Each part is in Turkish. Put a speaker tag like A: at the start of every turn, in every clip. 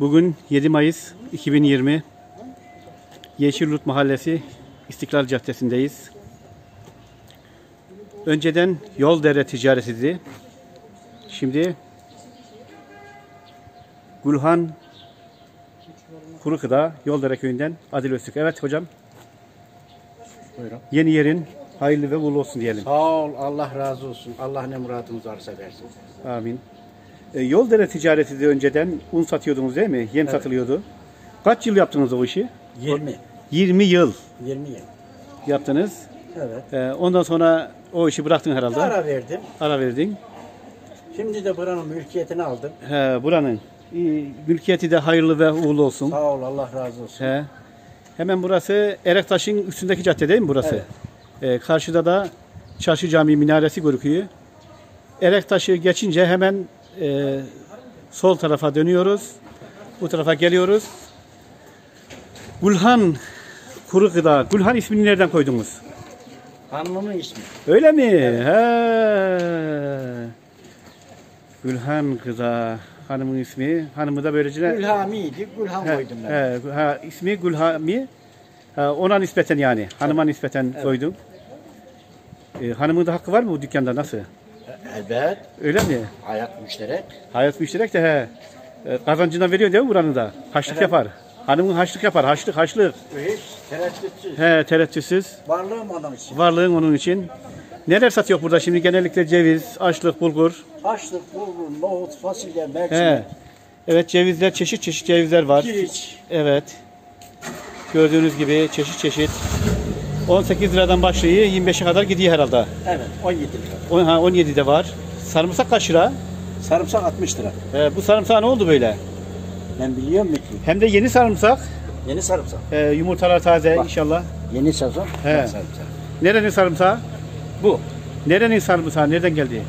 A: Bugün 7 Mayıs 2020 Yeşilyurt Mahallesi İstiklal Caddesi'ndeyiz. Önceden yol dere ticaretiydi. Şimdi Gülhan Kurukıda Yoldere Köyü'nden Adil Öztürk. Evet hocam
B: Buyurun.
A: yeni yerin hayırlı ve uğurlu olsun diyelim.
B: Sağ ol, Allah razı olsun. Allah ne muradımız varsa versin.
A: Amin. E, yol dere ticareti de önceden un satıyordunuz değil mi? Yem satılıyordu. Kaç yıl yaptınız o işi?
B: 20.
A: 20 yıl
B: 20 yıl.
A: yaptınız.
B: Evet.
A: E, ondan sonra o işi bıraktın herhalde.
B: Ara verdim.
A: Ara verdin.
B: Şimdi de buranın mülkiyetini aldım.
A: He, buranın e, mülkiyeti de hayırlı ve uğurlu olsun.
B: Sağ ol, Allah razı olsun.
A: He. Hemen burası Erektaş'ın üstündeki cadde değil mi burası? E, karşıda da Çarşı Camii minaresi görüküyor. Erektaş'ı geçince hemen e, sol tarafa dönüyoruz. Bu tarafa geliyoruz. Gülhan Kuru Gıda. Gülhan ismini nereden koydunuz?
B: Hanımımın ismi.
A: Öyle mi? He. Gülhan Gıda. Hanımın ismi. Hanımı da böylece...
B: Gülhami'ydi, Gülhan
A: He,
B: koydum ben.
A: he, ha, ismi Gülhami. Ha, ona nispeten yani. Hanıma nispeten koydum. E, hanımın da hakkı var mı bu dükkanda? Nasıl?
B: Evet,
A: Öyle mi?
B: hayat müşterek.
A: Hayat müşterek de he. E, kazancından veriyor değil mi buranın da? Haçlık
B: Evet.
A: yapar. Hanımın haçlık yapar. Haçlık haçlık.
B: Hiç tereddütsüz.
A: He tereddütsüz.
B: Varlığım adam için.
A: Varlığın onun için. Neler satıyor burada şimdi? Genellikle ceviz, açlık, bulgur.
B: Haçlık, bulgur, nohut, fasulye,
A: He.
B: mercimek,
A: Evet cevizler çeşit çeşit cevizler var.
B: pirinç.
A: Evet. Gördüğünüz gibi çeşit çeşit. 18 liradan başlıyor 25'e kadar gidiyor herhalde.
B: Evet, 17 lira.
A: On, ha, 17 de var. Sarımsak kaç lira?
B: Sarımsak 60 lira.
A: Ee, bu sarımsak ne oldu böyle?
B: Ben biliyorum ki.
A: Hem de yeni sarımsak.
B: Yeni sarımsak.
A: Ee, yumurtalar taze
B: Bak.
A: inşallah.
B: Yeni sezon.
A: He.
B: Sarımsak.
A: Nerenin sarımsağı?
B: Bu.
A: Nerenin sarımsağı? Nereden geldi?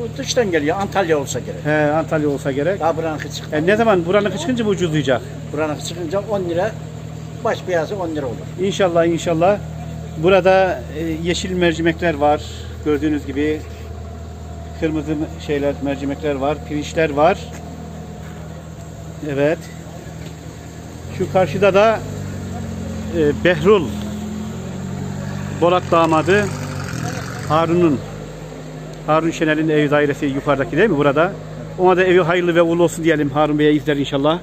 B: Bu dıştan geliyor. Antalya olsa gerek.
A: He, Antalya olsa gerek.
B: Daha buranın çıktı.
A: E, ne zaman buranın çıkınca mı ucuzlayacak?
B: Buranın çıkınca 10 lira. Baş beyazı 10 lira olur.
A: İnşallah inşallah. Burada e, yeşil mercimekler var. Gördüğünüz gibi kırmızı şeyler mercimekler var, pirinçler var. Evet. Şu karşıda da e, Behrul Bolat damadı Harun'un Harun Şener'in ev dairesi yukarıdaki değil mi burada? Ona da evi hayırlı ve uğurlu olsun diyelim Harun Bey'e izler inşallah.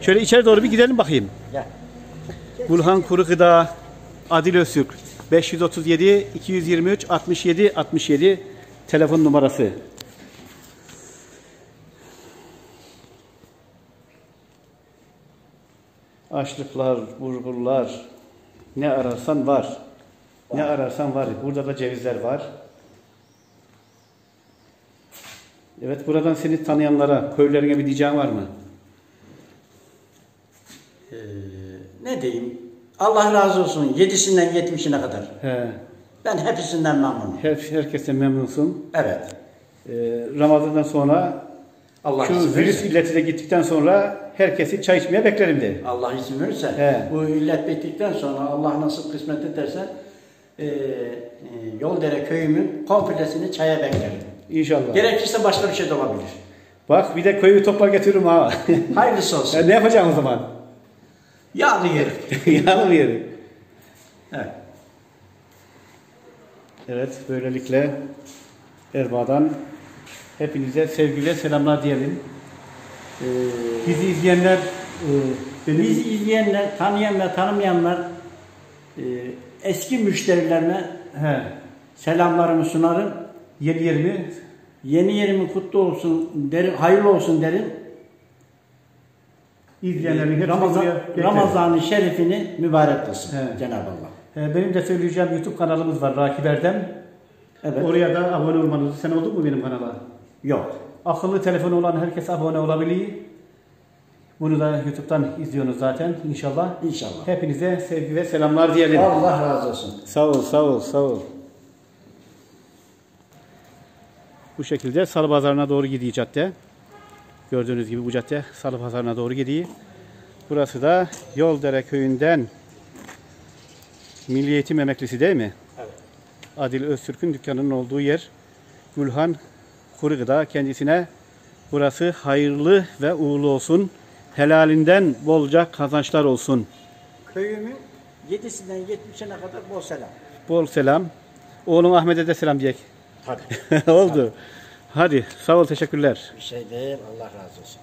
A: Şöyle içeri doğru bir gidelim bakayım.
B: Gel.
A: Gülhan Kuru Gıda Adil Öztürk 537 223 67 67 telefon numarası. Açlıklar, bulgurlar ne ararsan var. Ne ararsan var. Burada da cevizler var. Evet buradan seni tanıyanlara, köylerine bir diyeceğin var mı?
B: Ee, ne diyeyim? Allah razı olsun. Yedisinden yetmişine kadar.
A: He.
B: Ben hepsinden memnunum.
A: Her, herkese memnunsun.
B: Evet.
A: Ee, Ramazan'dan sonra
B: Allah
A: şu virüs illeti de gittikten sonra herkesi çay içmeye beklerim de.
B: Allah izin verirse.
A: He.
B: Bu illet bittikten sonra Allah nasıl kısmet ederse e, e, Yoldere köyümün komplesini çaya beklerim.
A: İnşallah.
B: Gerekirse başka bir şey de olabilir.
A: Bak bir de köyü toplar getiririm ha.
B: Hayırlısı olsun.
A: Ya ne yapacağım o zaman?
B: Yağlı yerim.
A: Yanım yeri.
B: Evet.
A: Evet böylelikle Erbaa'dan hepinize sevgiyle selamlar diyelim. Ee, bizi izleyenler e, benim
B: Bizi izleyenler, tanıyan ve tanımayanlar e, eski müşterilerime
A: he,
B: selamlarımı sunarım.
A: yeni yerimi
B: Yeni yerimin kutlu olsun derim, hayırlı olsun derim.
A: İzleyenlerin hepsini
B: Ramazan. Ramazan-ı Şerifini mübarek kılsın
A: He.
B: Cenab-ı Allah.
A: Ee, benim de söyleyeceğim YouTube kanalımız var Rakip Erdem.
B: Evet.
A: Oraya da abone olmanızı. Sen oldun mu benim kanala?
B: Yok.
A: Akıllı telefonu olan herkes abone olabilir. Bunu da YouTube'dan izliyorsunuz zaten inşallah.
B: İnşallah.
A: Hepinize sevgi ve selamlar diyelim.
B: Allah razı olsun.
A: Sağ ol, sağ ol, sağ ol. Bu şekilde Salı Pazarı'na doğru gidiyor cadde. Gördüğünüz gibi bu cadde Salı Pazarı'na doğru gidiyor. Burası da Yoldere Köyü'nden Milli Eğitim Emeklisi değil mi?
B: Evet.
A: Adil Öztürk'ün dükkanının olduğu yer. Gülhan Kuru Gıda kendisine burası hayırlı ve uğurlu olsun. helalinden bolca kazançlar olsun.
B: Köyümün 7'sinden 70'ine kadar bol selam.
A: Bol selam. Oğlun Ahmet'e de selam diyek.
B: Tabii.
A: Oldu. Hadi sağ ol teşekkürler.
B: Bir şey değil. Allah razı olsun.